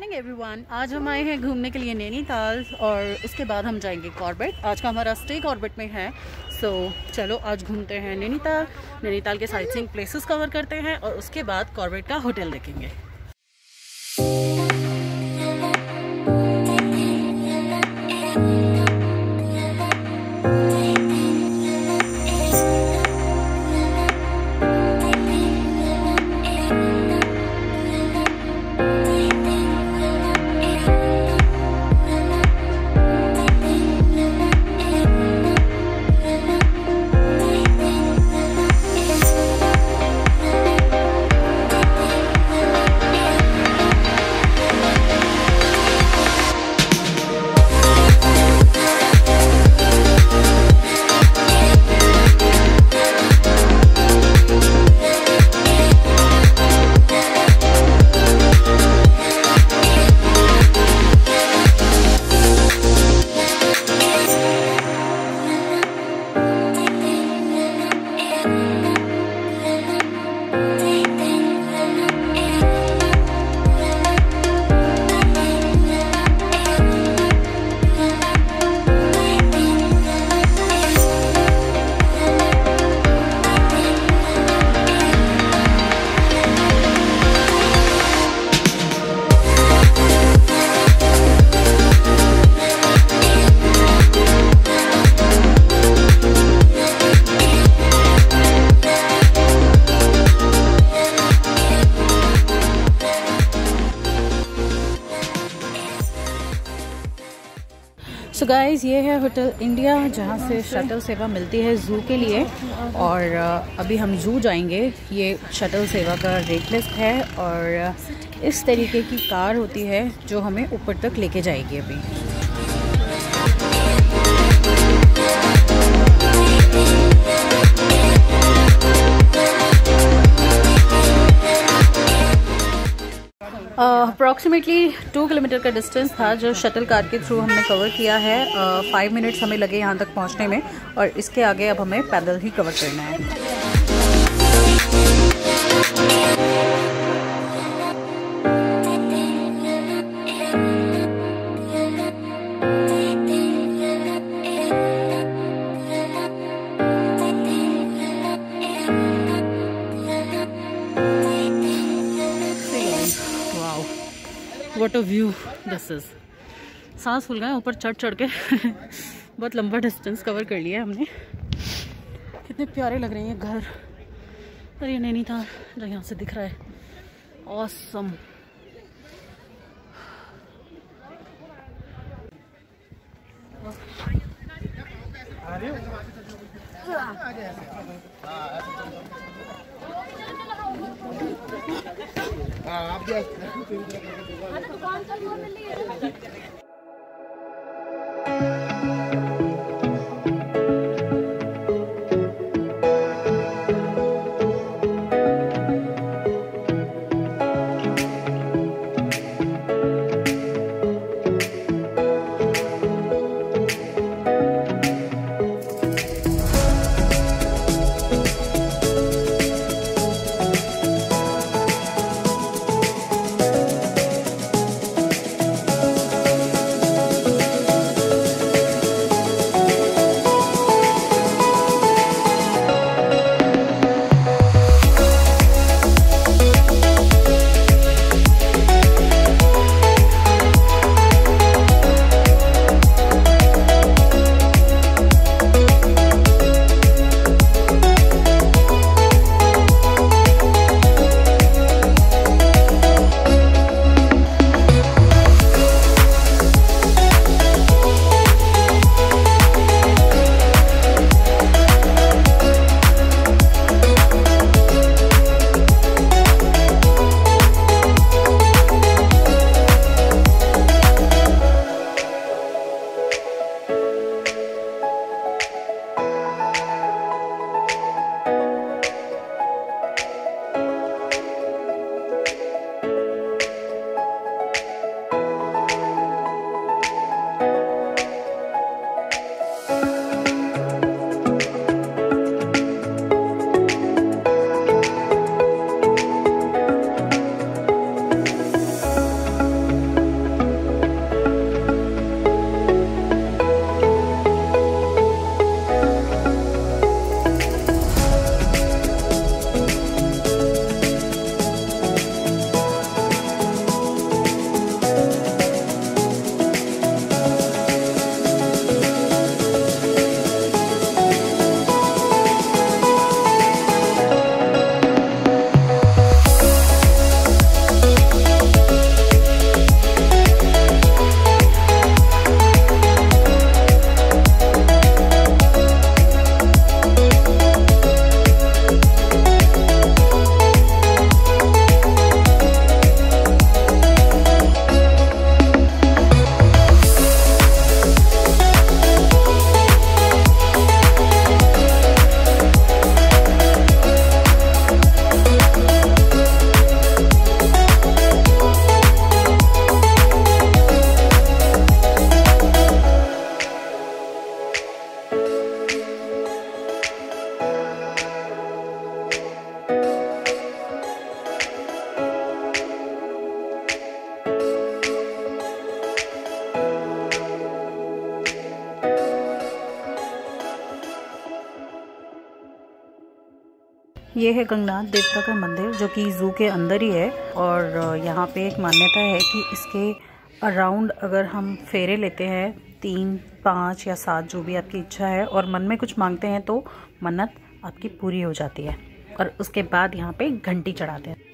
Morning everyone आज हम आए हैं घूमने के लिए नैनीताल और उसके बाद हम जाएँगे कॉर्बेट। आज का हमारा स्टे कॉर्बेट में है। सो so, चलो आज घूमते हैं नैनीताल। नैनीताल के साइट सीइंग प्लेसेस कवर करते हैं और उसके बाद कॉर्बेट का होटल देखेंगे। सो so गाइज़ ये है होटल इंडिया, जहाँ से शटल सेवा मिलती है ज़ू के लिए। और अभी हम ज़ू जाएँगे। ये शटल सेवा का रेट लिस्ट है और इस तरीके की कार होती है जो हमें ऊपर तक लेके जाएगी अभी। अप्रॉक्सीमेटली टू किलोमीटर का डिस्टेंस था जो शटल कार के थ्रू हमने कवर किया है। फाइव uh, मिनट्स हमें लगे यहाँ तक पहुँचने में और इसके आगे अब हमें पैदल ही कवर करना है। अ व्यू दिस इज़ सांस फूल गए ऊपर चढ़ चढ़ के बहुत लंबा डिस्टेंस कवर कर लिया हमने कितने प्यारे लग रहे हैं घर और ये नैनीताल जो यहाँ से दिख रहा है ऑसम आप है गंगनाथ देवता का मंदिर, जो कि ज़ू के अंदर ही है। और यहाँ पे एक मान्यता है कि इसके अराउंड अगर हम फेरे लेते हैं, तीन, पाँच या सात, जो भी आपकी इच्छा है, और मन में कुछ मांगते हैं तो मन्नत आपकी पूरी हो जाती है। और उसके बाद यहाँ पे घंटी चढ़ाते हैं।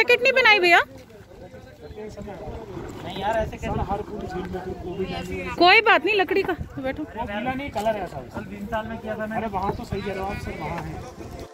जैकेट नहीं बनाई भैया? नहीं यार ऐसे कैसे? हर पूरी झील में कोई बात नहीं लकड़ी का। बैठो नहीं कलर है ऐसा। साल में किया था मैंने। वहाँ तो सही सर वहाँ है।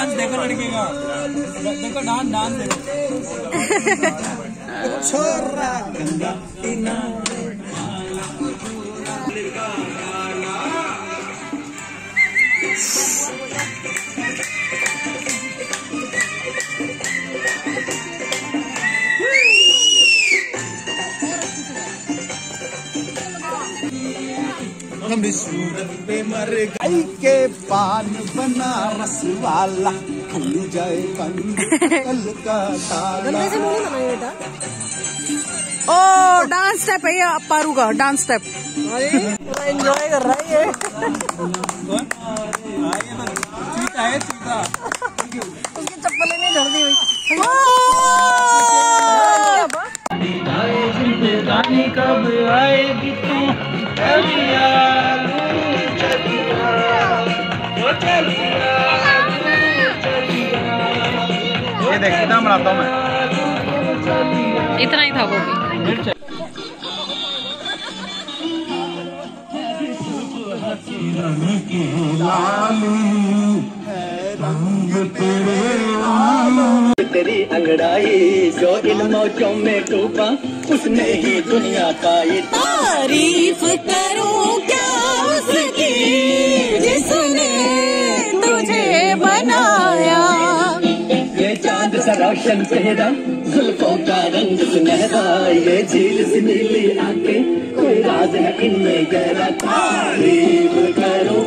डांस देखो लड़के का। देखो डांस डांस देखो। छोरा पे मर गई के पान बनारस वाला। खुल जाए बंद कल का ताला। ओ डांस स्टेप है ये पारू का डांस स्टेप। एंजॉय कर रहा है ये। तो चीता है चीता। उसकी चप्पलें नहीं झड़ दी हुई बनाता हूँ मैं। इतना ही था वो भी। तेरी अंगड़ाई जो इन मौजों में डूबा उसने ही दुनिया का तारीफ़ करूँ क्या उसकी? रोशन चेहरा जुल्फों का रंग सुनहरा। ये झील से नीली आँखें, कोई राज है इनमें गहरा। तारीफ़ करूँ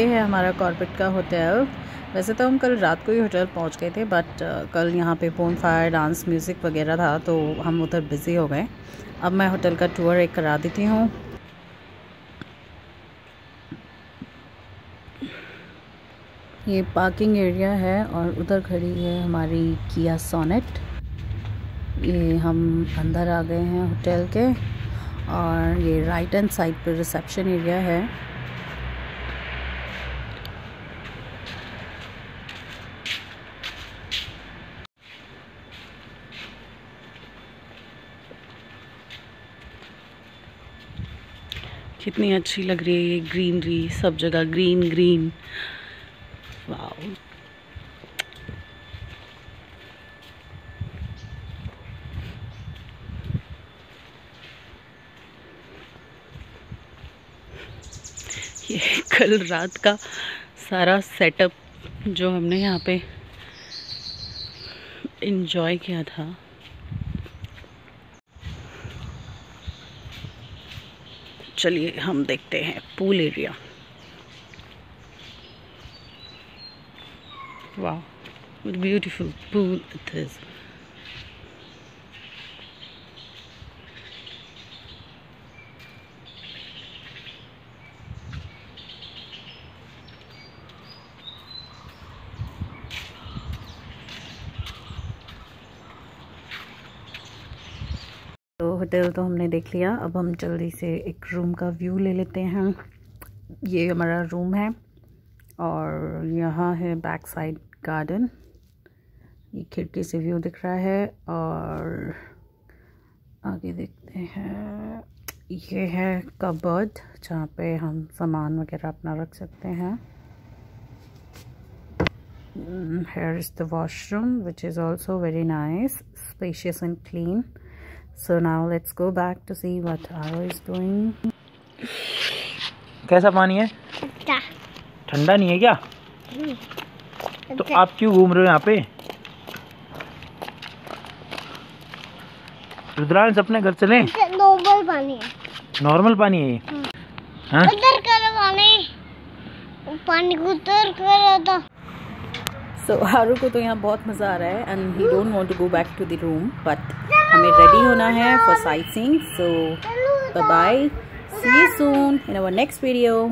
ये है हमारा कॉर्बेट का होटल वैसे तो हम कल रात को ही होटल पहुँच गए थे बट कल यहाँ पे बोन फायर डांस म्यूज़िक वगैरह था तो हम उधर बिज़ी हो गए. अब मैं होटल का टूर एक करा देती हूँ. ये पार्किंग एरिया है और उधर खड़ी है हमारी किया सोनेट ये हम अंदर आ गए हैं होटल के और ये राइट हैंड साइड पर रिसेप्शन एरिया है. कितनी अच्छी लग रही है ये ग्रीनरी सब जगह ग्रीन ग्रीन ये कल रात का सारा सेटअप जो हमने यहाँ पे इन्जॉय किया था। चलिए हम देखते हैं पूल एरिया। वाह beautiful pool it is hotel तो हमने देख लिया। अब हम जल्दी से एक रूम का व्यू ले लेते हैं। ये हमारा रूम है और यहाँ है बैक साइड गार्डन ये खिड़की से व्यू दिख रहा है और आगे देखते हैं। ये है कबर्ड जहाँ पे हम सामान वगैरह अपना रख सकते हैं। Here is the washroom, which is also very nice, spacious and clean so now let's go back to see what Aro is doing. कैसा पानी है? ठंडा। नहीं है क्या? तो आप क्यों घूम रहे हो यहाँ पे? रुद्रांश अपने घर चले। नॉर्मल पानी है। नॉर्मल पानी है ये। हाँ। उधर करो पानी। पानी उधर करो तो। सो so, हारू को तो यहाँ बहुत मज़ा आ रहा है and he don't want to go back to the room but हमें रेडी होना है for sightseeing so bye see you soon in our next video